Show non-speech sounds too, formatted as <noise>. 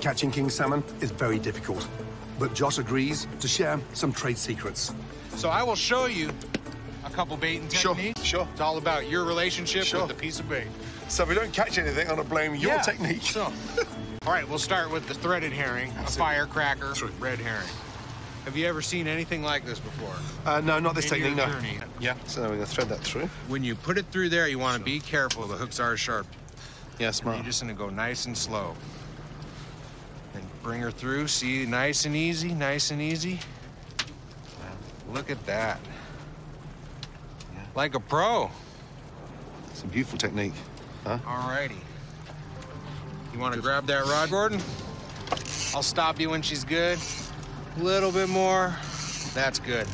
Catching king salmon is very difficult, but Josh agrees to share some trade secrets. So I will show you a couple baiting Sure, techniques. sure. It's all about your relationship Sure. with the piece of bait. So if we don't catch anything, I'm gonna blame your Yeah, technique. So, <laughs> all right, we'll start with the threaded herring, a That's it. firecracker, True. red herring. Have you ever seen anything like this before? Uh, no, not this In technique, no. journey. Yeah, so now we're gonna thread that through. When you put it through there, you want to be careful. The hooks are sharp. Yes, yeah, You're just gonna go nice and slow. Bring her through. See, nice and easy, nice and easy. Look at that. Like a pro. It's a beautiful technique. Huh? All righty. You want to grab that rod, Gordon? I'll stop you when she's good. A little bit more. That's good.